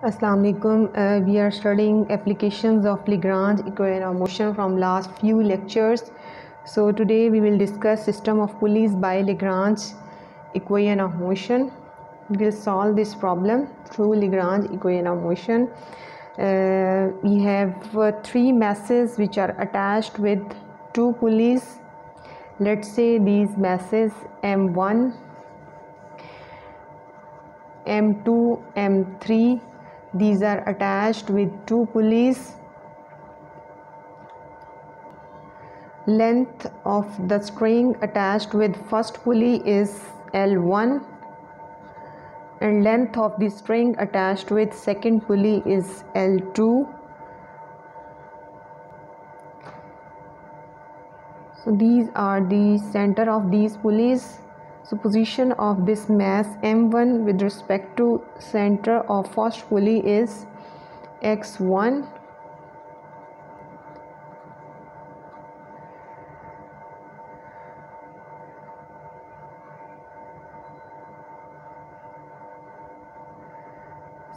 Assalamualaikum. Uh, we are studying applications of Lagrange equation of motion from last few lectures. So today we will discuss system of pulleys by Lagrange equation of motion. We will solve this problem through Lagrange equation of motion. Uh, we have uh, three masses which are attached with two pulleys. Let's say these masses M1, M2, M3 these are attached with two pulleys. Length of the string attached with first pulley is L1 and length of the string attached with second pulley is L2 so these are the center of these pulleys so position of this mass m1 with respect to center of first pulley is x1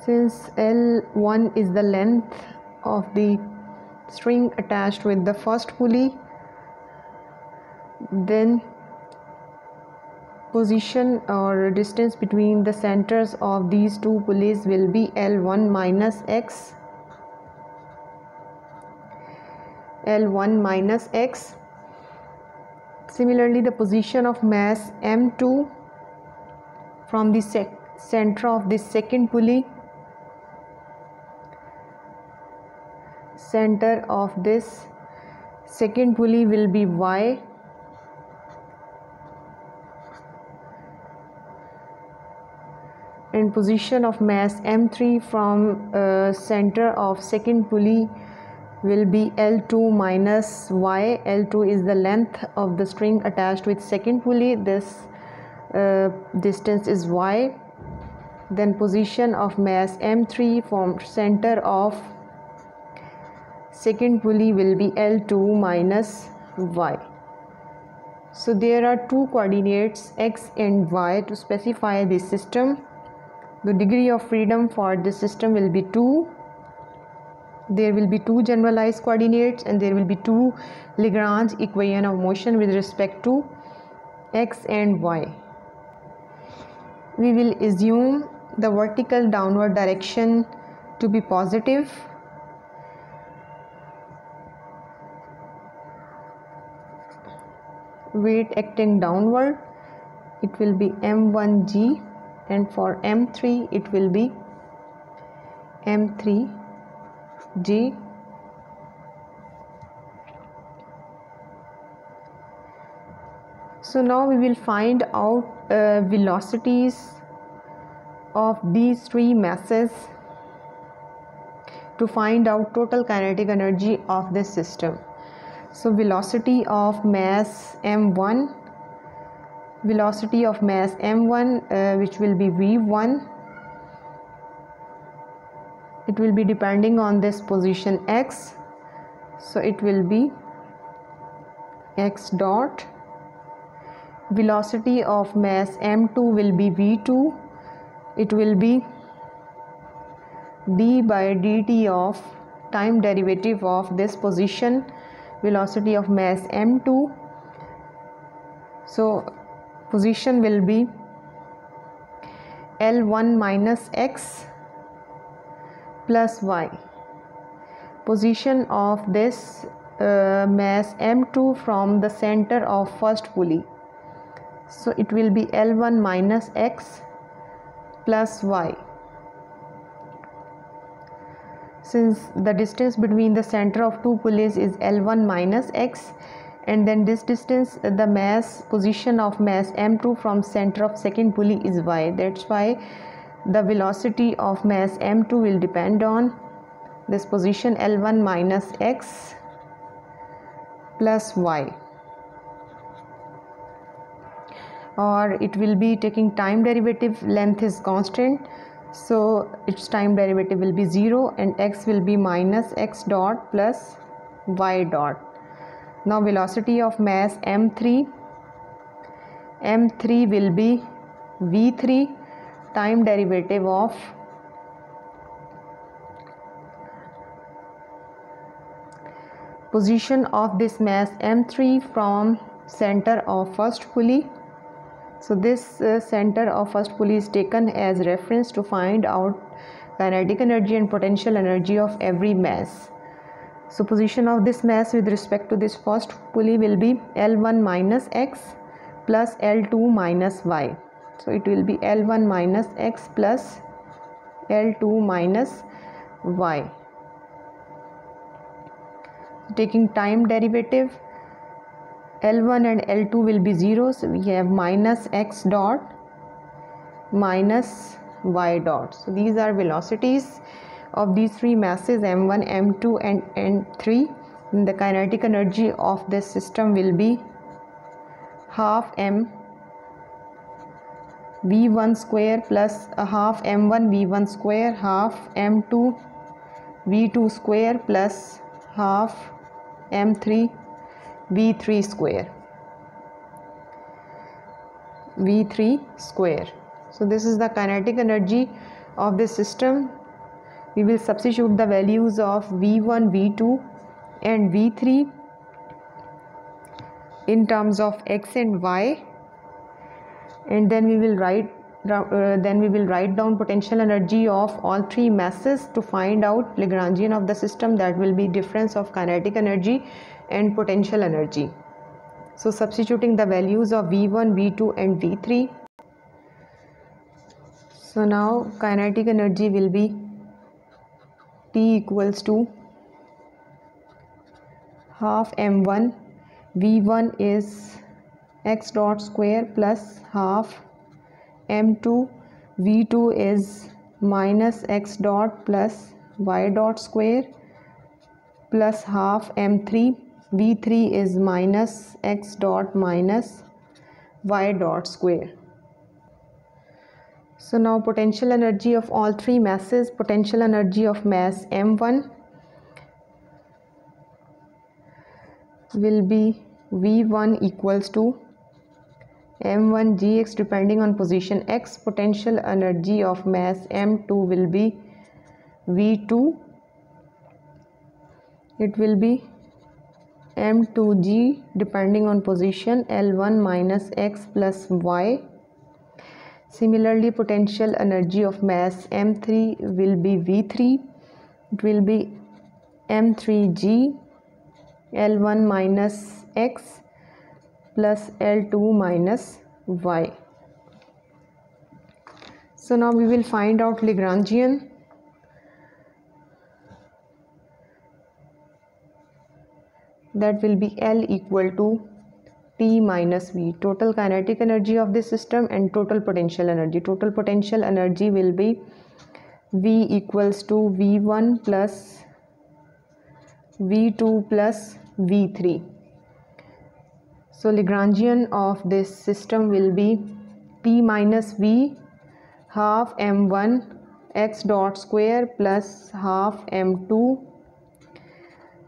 since L1 is the length of the string attached with the first pulley then position or distance between the centers of these two pulleys will be L1 minus X. L1 minus X. Similarly the position of mass M2 from the center of this second pulley. Center of this second pulley will be Y and position of mass m3 from uh, center of second pulley will be L2 minus Y. L2 is the length of the string attached with second pulley. This uh, distance is Y. Then position of mass M3 from center of second pulley will be L2 minus Y. So there are two coordinates X and Y to specify this system the degree of freedom for this system will be 2 there will be two generalized coordinates and there will be two Lagrange equation of motion with respect to x and y. We will assume the vertical downward direction to be positive. Weight acting downward it will be m1g and for M3 it will be M3G so now we will find out uh, velocities of these three masses to find out total kinetic energy of this system. So velocity of mass m1 velocity of mass m1 uh, which will be v1 it will be depending on this position x. So it will be x dot. Velocity of mass m2 will be v2 it will be d by dt of time derivative of this position. Velocity of mass m2 so position will be L1 minus x plus y. Position of this uh, mass m2 from the center of first pulley. So it will be L1 minus x plus y. Since the distance between the center of two pulleys is L1 minus x and then this distance the mass position of mass m2 from center of second pulley is y. That's why the velocity of mass m2 will depend on this position l1 minus x plus y. Or it will be taking time derivative length is constant. So its time derivative will be 0 and x will be minus x dot plus y dot now velocity of mass m3 m3 will be v3 time derivative of position of this mass m3 from center of first pulley. So this uh, center of first pulley is taken as reference to find out kinetic energy and potential energy of every mass so position of this mass with respect to this first pulley will be L1 minus X plus L2 minus Y. So it will be L1 minus X plus L2 minus Y. Taking time derivative L1 and L2 will be 0 so we have minus X dot minus Y dot. So these are velocities of these three masses m1 m2 and m3 the kinetic energy of this system will be half m v1 square plus a half m1 v1 square half m2 v2 square plus half m3 v3 square. V3 square. So this is the kinetic energy of this system we will substitute the values of v1 v2 and v3 in terms of x and y and then we will write uh, then we will write down potential energy of all three masses to find out Lagrangian of the system that will be difference of kinetic energy and potential energy. So substituting the values of V1, V2 and V3. So now kinetic energy will be T equals to half m1 v1 is x dot square plus half m2 v2 is minus x dot plus y dot square plus half m3 v3 is minus x dot minus y dot square so now potential energy of all three masses, potential energy of mass M1 will be V1 equals to M1 Gx depending on position X. Potential energy of mass M2 will be V2. It will be M2G depending on position L1 minus X plus Y Similarly, potential energy of mass M3 will be V3. It will be M3G L1 minus X plus L2 minus Y. So now we will find out Lagrangian. That will be L equal to T minus V. Total kinetic energy of this system and total potential energy. Total potential energy will be V equals to V1 plus V2 plus V3 so Lagrangian of this system will be P minus V half M1 x dot square plus half M2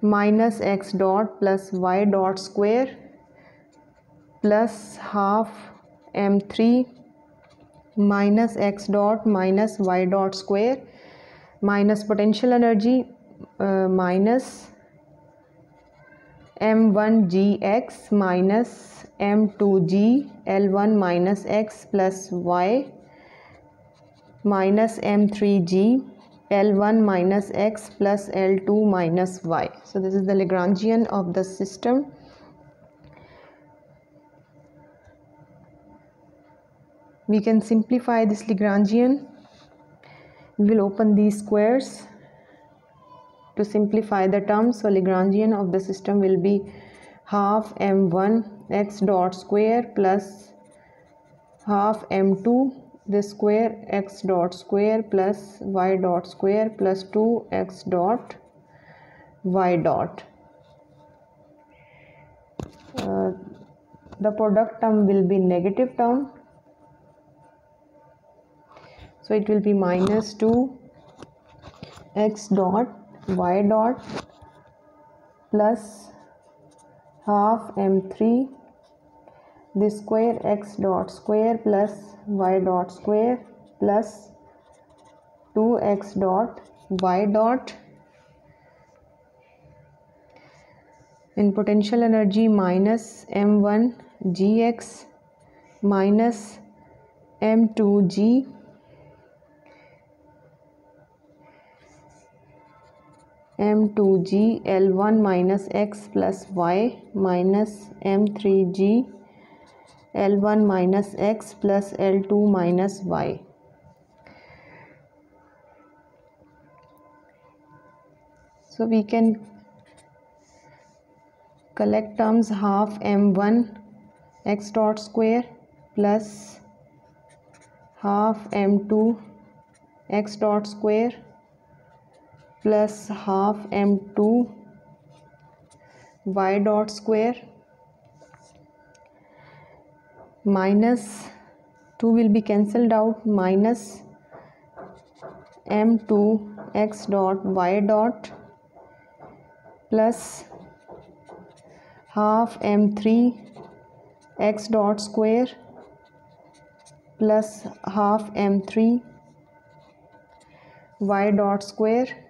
minus x dot plus y dot square plus half m3 minus x dot minus y dot square minus potential energy uh, minus m1gx minus m2g l1 minus x plus y minus m3g L1 minus x plus L2 minus y. So this is the Lagrangian of the system. We can simplify this Lagrangian. We will open these squares. To simplify the terms so Lagrangian of the system will be half m1 x dot square plus half m2 the square x dot square plus y dot square plus 2 x dot y dot. Uh, the product term will be negative term so it will be minus 2 x dot y dot plus half m3 the square x dot square plus y dot square plus 2x dot y dot. In potential energy minus m1 gx minus m2g m2g l1 minus x plus y minus m3g l1 minus x plus l2 minus y. So we can collect terms half m1 x dot square plus half m2 x dot square plus half m2 y dot square minus 2 will be cancelled out minus m2 x dot y dot plus half m3 x dot square plus half m3 y dot square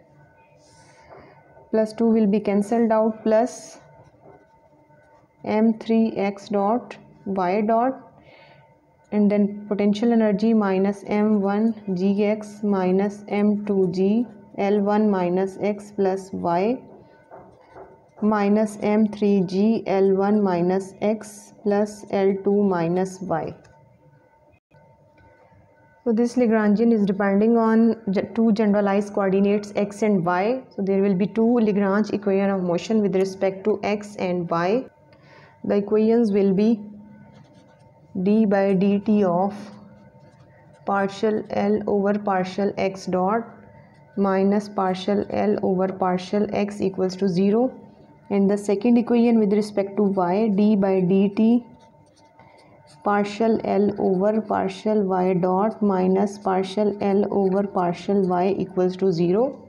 plus 2 will be cancelled out plus m3 x dot y dot and then potential energy minus m1 gx minus m2 g l1 minus x plus y minus m3g l1 minus x plus l2 minus y. So this Lagrangian is depending on two generalized coordinates x and y. So there will be two Lagrange equation of motion with respect to x and y. The equations will be d by dt of partial L over partial x dot minus partial L over partial x equals to 0 and the second equation with respect to y d by dt partial L over partial y dot minus partial L over partial y equals to 0.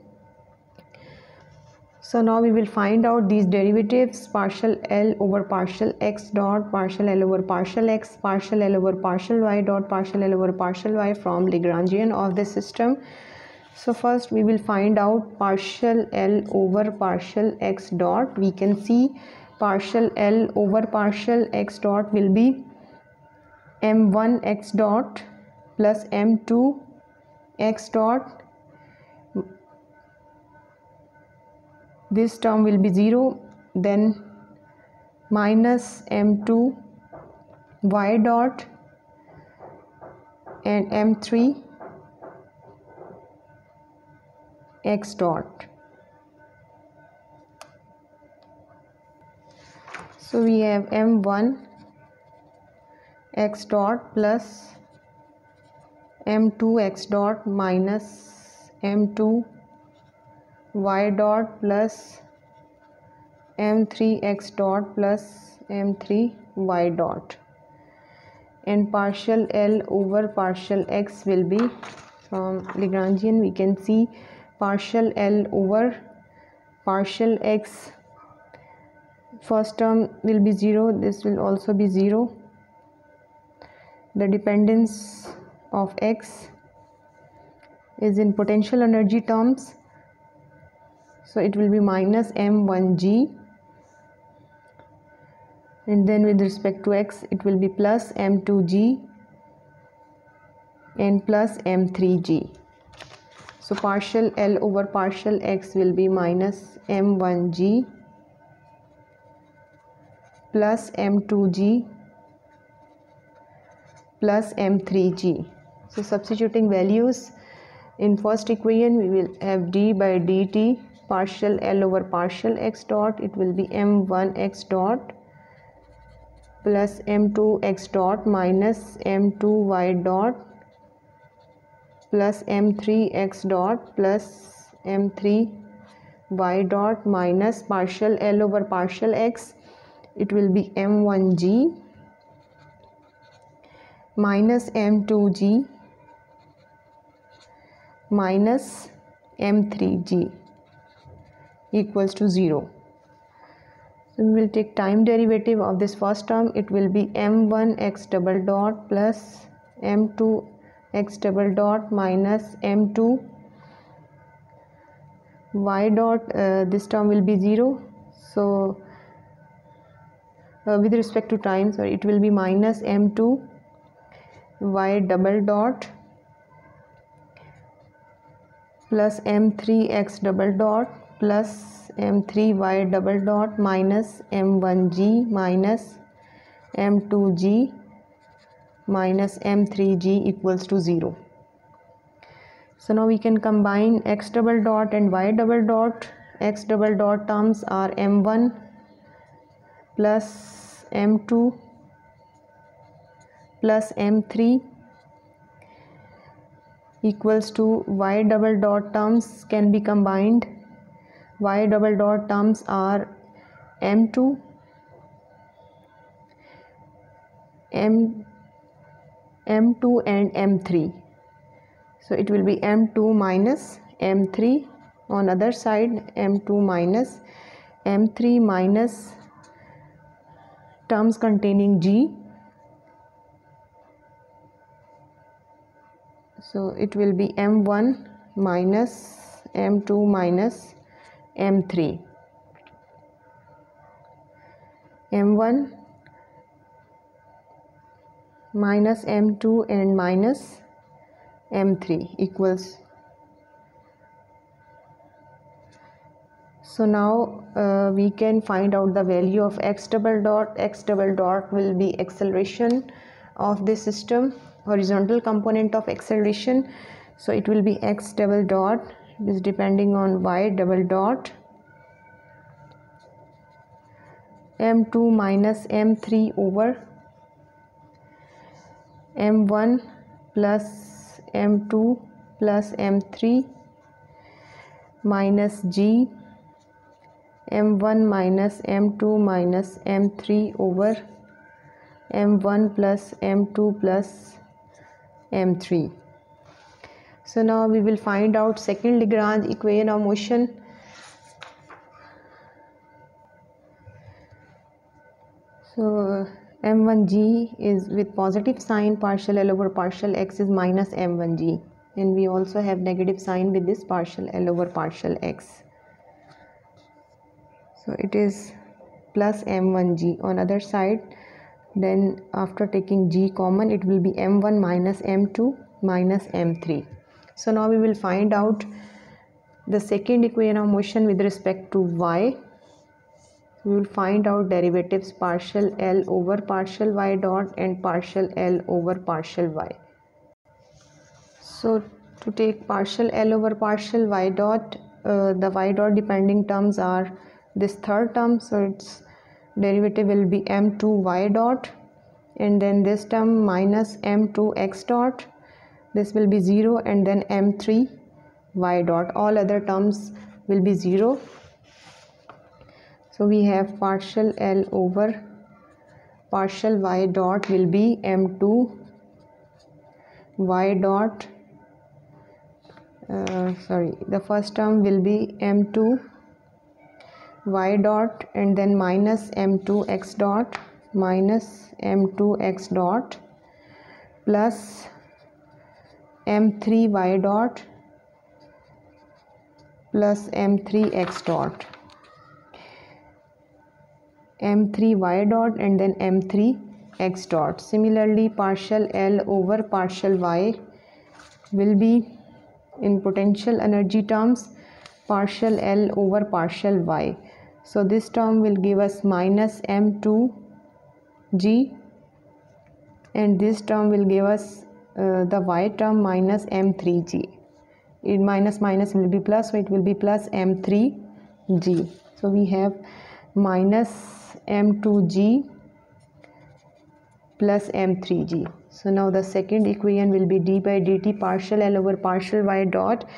So now we will find out these derivatives partial L over partial x dot partial L over partial x partial L over partial y dot partial L over partial y from Lagrangian of the system so first we will find out partial L over partial x dot. We can see partial L over partial x dot will be m1 x dot plus m2 x dot. This term will be 0 then minus m2 y dot and m3 x dot so we have m1 x dot plus m2 x dot minus m2 y dot plus m3 x dot plus m3 y dot. And partial L over partial x will be from Lagrangian we can see partial L over partial x. First term will be 0 this will also be 0 the dependence of x is in potential energy terms. So it will be minus m1g and then with respect to x it will be plus m2g and plus m3g so partial L over partial x will be minus m1g plus m2g plus m3g. So substituting values in first equation we will have d by dt partial L over partial x dot it will be m1 x dot plus m2 x dot minus m2 y dot plus m3 x dot plus m3 y dot minus partial L over partial x it will be m1g minus m2g minus m3g equals to 0 so we will take time derivative of this first term. It will be m1 x double dot plus m2 x double dot minus m2 y dot uh, this term will be 0 so uh, with respect to time so it will be minus m2 y double dot plus m3x double dot plus m3y double dot minus m1g minus m2g minus m3g equals to 0 so now we can combine x double dot and y double dot. X double dot terms are m1 plus m2 plus m3 equals to y double dot terms can be combined. Y double dot terms are m2 m m2 and m3 so it will be m2 minus m3 on other side m2 minus m3 minus terms containing g so it will be m1 minus m2 minus m3 m1 minus m2 and minus m3 equals. So now uh, we can find out the value of x double dot. X double dot will be acceleration of this system horizontal component of acceleration. So it will be x double dot. It is depending on y double dot. M2 minus m3 over m1 plus m2 plus m3 minus g. M1 minus m2 minus m3 over m1 plus m2 plus m3 so now we will find out second Lagrange equation of motion. So m1g is with positive sign partial L over partial x is minus m1g and we also have negative sign with this partial L over partial x. So it is plus m1g on other side then after taking g common it will be m1 minus m2 minus m3 so now we will find out the second equation of motion with respect to y. We will find out derivatives partial L over partial y dot and partial L over partial y. So to take partial L over partial y dot uh, the y dot depending terms are this third term. So its derivative will be m2 y dot and then this term minus m2 x dot this will be 0 and then m3 y dot. All other terms will be 0 so we have partial L over partial y dot will be m2 y dot uh, sorry the first term will be m2 y dot and then minus m2 x dot minus m2 x dot plus m3 y dot plus m3 x dot. m3 y dot and then m3 x dot. Similarly partial l over partial y will be in potential energy terms partial l over partial y so this term will give us minus m2 g and this term will give us uh, the y term minus m3g it minus minus will be plus so it will be plus m3g so we have minus m2g plus m3g so now the second equation will be d by dt partial l over partial y dot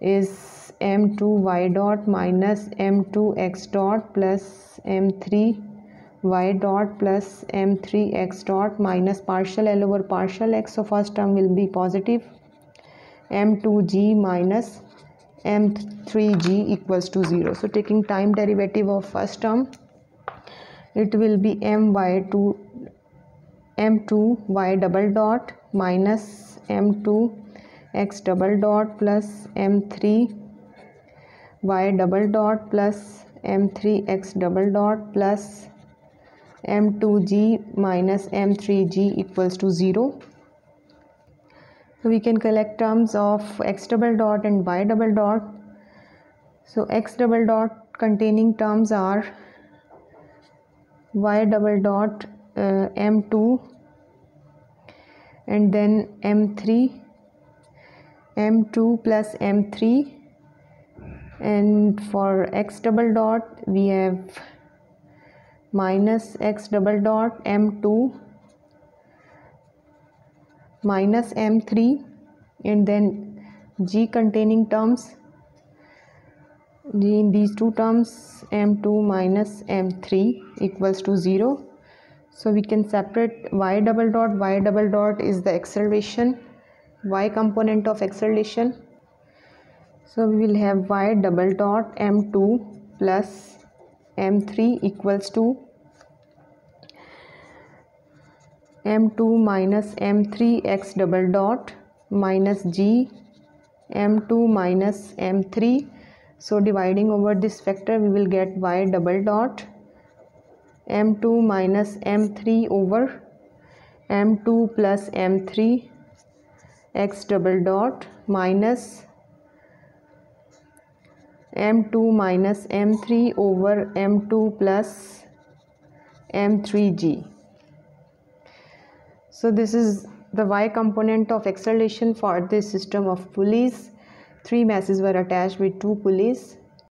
is m2 y dot minus m2 x dot plus m3 y dot plus m3 x dot minus partial l over partial x. So first term will be positive. M2g minus m3g equals to 0 so taking time derivative of first term it will be my2 m2 y double dot minus m2 x double dot plus m3 y double dot plus m3 x double dot plus m2g minus m3g equals to 0 so we can collect terms of x double dot and y double dot. So x double dot containing terms are y double dot uh, m2 and then m3 m2 plus m3 and for x double dot we have minus x double dot m2 minus m3 and then g containing terms. In these two terms m2 minus m3 equals to 0 so we can separate y double dot. Y double dot is the acceleration y component of acceleration so we will have y double dot m2 plus m3 equals to m2 minus m3 x double dot minus g m2 minus m3 so dividing over this factor we will get y double dot m2 minus m3 over m2 plus m3 x double dot minus m2 minus m3 over m2 plus m3g. So this is the y component of acceleration for this system of pulleys. Three masses were attached with two pulleys.